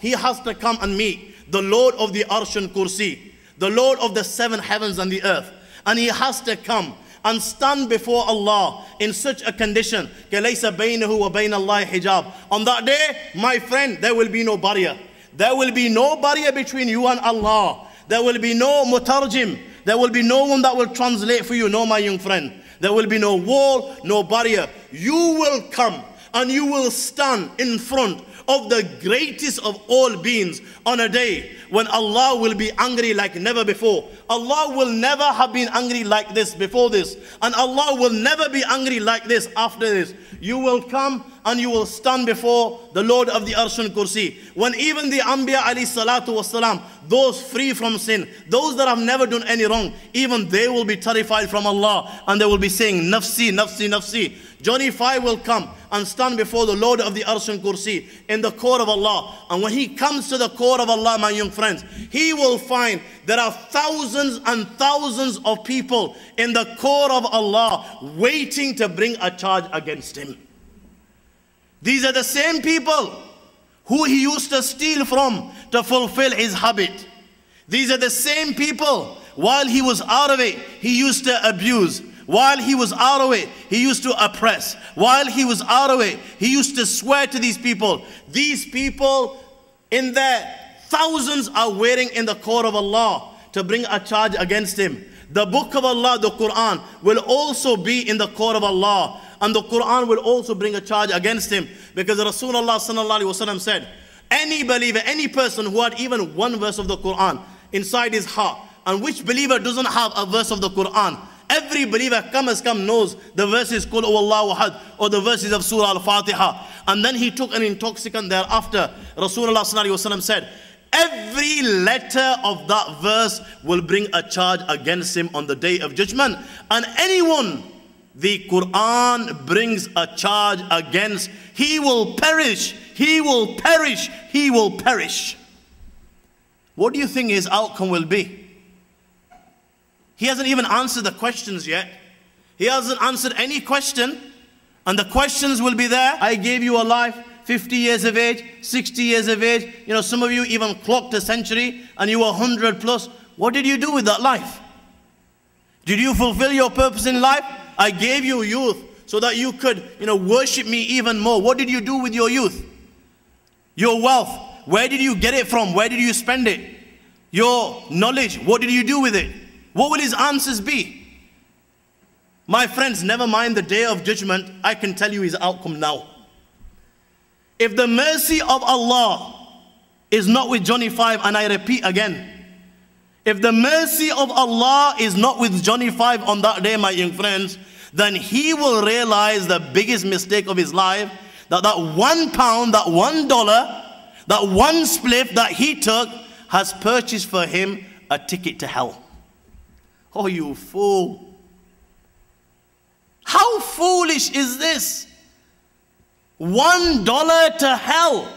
he has to come and meet the Lord of the Arsh and Kursi, the Lord of the seven heavens and the earth. And he has to come and stand before Allah in such a condition. On that day, my friend, there will be no barrier. There will be no barrier between you and Allah. There will be no mutarjim. There will be no one that will translate for you. No, my young friend. There will be no wall, no barrier. You will come and you will stand in front of the greatest of all beings on a day when Allah will be angry like never before. Allah will never have been angry like this before this, and Allah will never be angry like this after this. You will come and you will stand before the Lord of the Arsh and Kursi. When even the Anbiya alayhi salatu wasalam, those free from sin, those that have never done any wrong, even they will be terrified from Allah and they will be saying, Nafsi, Nafsi, Nafsi. Johnny Five will come and stand before the Lord of the Arsh and Kursi in the court of Allah. And when he comes to the court of Allah, my young friends, he will find there are thousands and thousands of people in the court of Allah waiting to bring a charge against him. These are the same people who he used to steal from to fulfill his habit. These are the same people while he was out of it, he used to abuse. While he was out of it, he used to oppress. While he was out of it, he used to swear to these people. These people in their thousands are waiting in the court of Allah to bring a charge against him. The book of Allah, the Quran, will also be in the court of Allah and the Quran will also bring a charge against him because Rasulullah said, any believer, any person who had even one verse of the Quran inside his heart, and which believer doesn't have a verse of the Quran, Every believer come as come knows the verses Qul Allahu Ahad or the verses of Surah Al-Fatiha. And then he took an intoxicant thereafter. Rasulullah said, Every letter of that verse will bring a charge against him on the day of judgment. And anyone the Quran brings a charge against, he will perish, he will perish, he will perish. What do you think his outcome will be? He hasn't even answered the questions yet. He hasn't answered any question, and the questions will be there. I gave you a life, 50 years of age, 60 years of age. You know, some of you even clocked a century and you were 100 plus. What did you do with that life? Did you fulfill your purpose in life? I gave you youth so that you could, you know, worship me even more. What did you do with your youth? Your wealth, where did you get it from? Where did you spend it? Your knowledge, what did you do with it? What will his answers be? My friends, never mind the day of judgment, I can tell you his outcome now. If the mercy of Allah is not with Johnny Five, and I repeat again, if the mercy of Allah is not with Johnny Five on that day, my young friends, then he will realize the biggest mistake of his life that that one pound, that one dollar, that one spliff that he took has purchased for him a ticket to hell. Oh, you fool. How foolish is this? One dollar to hell.